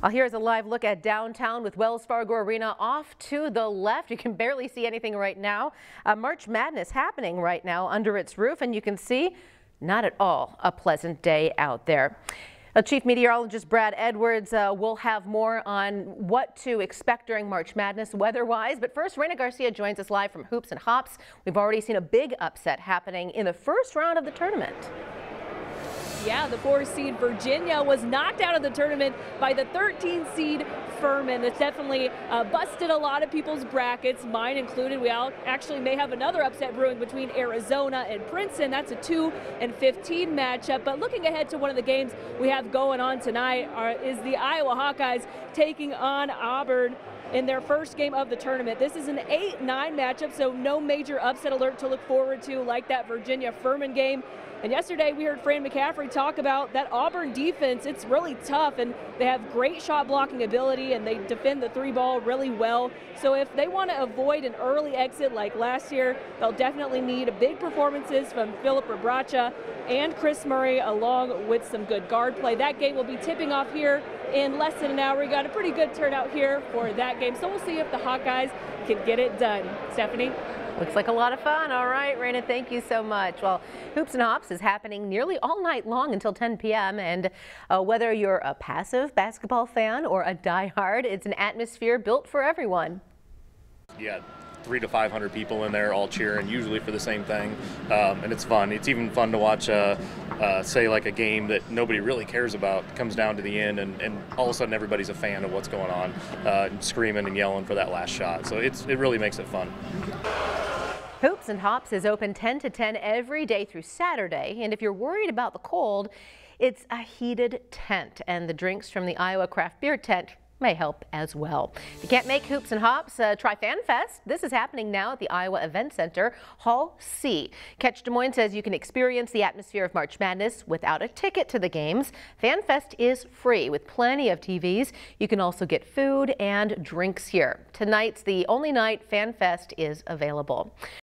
Well, here's a live look at downtown with Wells Fargo Arena off to the left. You can barely see anything right now. Uh, March Madness happening right now under its roof, and you can see not at all a pleasant day out there. Uh, Chief Meteorologist Brad Edwards uh, will have more on what to expect during March Madness weather-wise. But first, Reyna Garcia joins us live from Hoops and Hops. We've already seen a big upset happening in the first round of the tournament. Yeah, the four seed Virginia was knocked out of the tournament by the 13 seed Furman. That's definitely uh, busted a lot of people's brackets, mine included. We all actually may have another upset brewing between Arizona and Princeton. That's a 2 and 15 matchup. But looking ahead to one of the games we have going on tonight are, is the Iowa Hawkeyes taking on Auburn in their first game of the tournament. This is an 8-9 matchup, so no major upset alert to look forward to like that Virginia Furman game. And yesterday we heard Fran McCaffery talk about that Auburn defense. It's really tough and they have great shot blocking ability and they defend the three ball really well. So if they want to avoid an early exit like last year, they'll definitely need big performances from Filip Rebraca and Kris Murray along with some good guard play. That game will be tipping off here in less than an hour. We got a pretty good turnout here for that game. So we'll see if the Hawkeyes can get it done. Stephanie? Looks like a lot of fun. All right, Reyna, thank you so much. Well, Hoops and Hops is happening nearly all night long until 10 p.m. And uh, whether you're a passive basketball fan or a diehard, it's an atmosphere built for everyone. Yeah, three to 500 people in there all cheering, usually for the same thing. Um, and it's fun. It's even fun to watch, uh, uh, say, like a game that nobody really cares about comes down to the end, and, and all of a sudden everybody's a fan of what's going on, uh, and screaming and yelling for that last shot. So it's, it really makes it fun. Hoops and Hops is open 10 to 10 every day through Saturday. And if you're worried about the cold, it's a heated tent and the drinks from the Iowa Craft Beer tent may help as well. If you can't make hoops and hops, uh, try FanFest. This is happening now at the Iowa Event Center, Hall C. Catch Des Moines says you can experience the atmosphere of March Madness without a ticket to the games. FanFest is free with plenty of TVs. You can also get food and drinks here. Tonight's the only night FanFest is available.